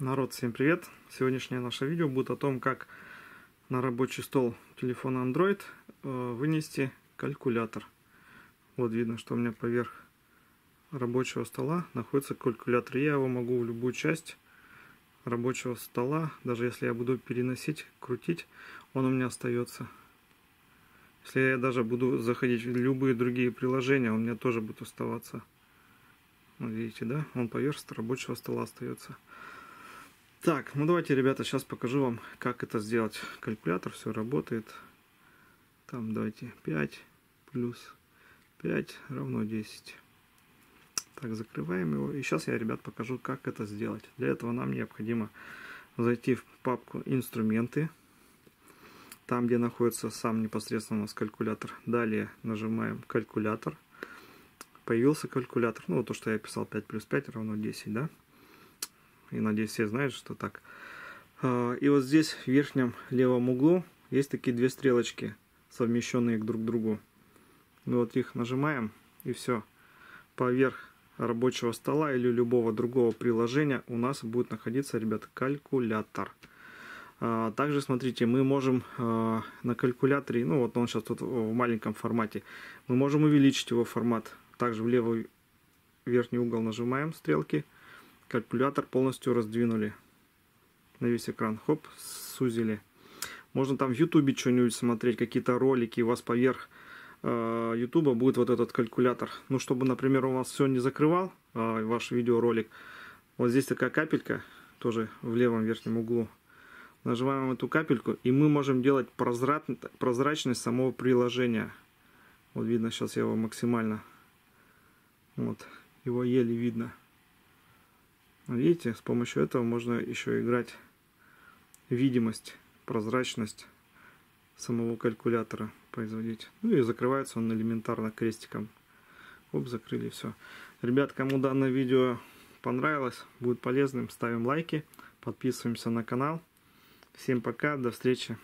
Народ, всем привет! Сегодняшнее наше видео будет о том, как на рабочий стол телефона Android э, вынести калькулятор. Вот видно, что у меня поверх рабочего стола находится калькулятор. Я его могу в любую часть рабочего стола, даже если я буду переносить, крутить, он у меня остается. Если я даже буду заходить в любые другие приложения, он у меня тоже будет оставаться. Вот видите, да? Он поверх рабочего стола остается. Так, ну давайте, ребята, сейчас покажу вам, как это сделать. Калькулятор, все работает. Там, давайте, 5 плюс 5 равно 10. Так, закрываем его. И сейчас я, ребят, покажу, как это сделать. Для этого нам необходимо зайти в папку «Инструменты». Там, где находится сам непосредственно у нас калькулятор. Далее нажимаем «Калькулятор». Появился калькулятор. Ну, вот то, что я писал, 5 плюс 5 равно 10, да? И надеюсь все знают, что так. А, и вот здесь в верхнем левом углу есть такие две стрелочки, совмещенные друг к другу. Мы вот их нажимаем и все. Поверх рабочего стола или любого другого приложения у нас будет находиться, ребята, калькулятор. А, также, смотрите, мы можем а, на калькуляторе, ну вот он сейчас тут в маленьком формате, мы можем увеличить его формат. Также в левый верхний угол нажимаем стрелки – калькулятор полностью раздвинули на весь экран. Хоп, сузили. Можно там в ютубе что-нибудь смотреть, какие-то ролики, у вас поверх э, ютуба будет вот этот калькулятор. Ну, чтобы, например, у вас все не закрывал э, ваш видеоролик. Вот здесь такая капелька, тоже в левом верхнем углу. Нажимаем эту капельку, и мы можем делать прозрачность самого приложения. Вот видно, сейчас я его максимально, вот, его еле видно. Видите, с помощью этого можно еще играть видимость, прозрачность самого калькулятора производить. Ну и закрывается он элементарно крестиком. Оп, закрыли все. Ребят, кому данное видео понравилось, будет полезным, ставим лайки, подписываемся на канал. Всем пока, до встречи.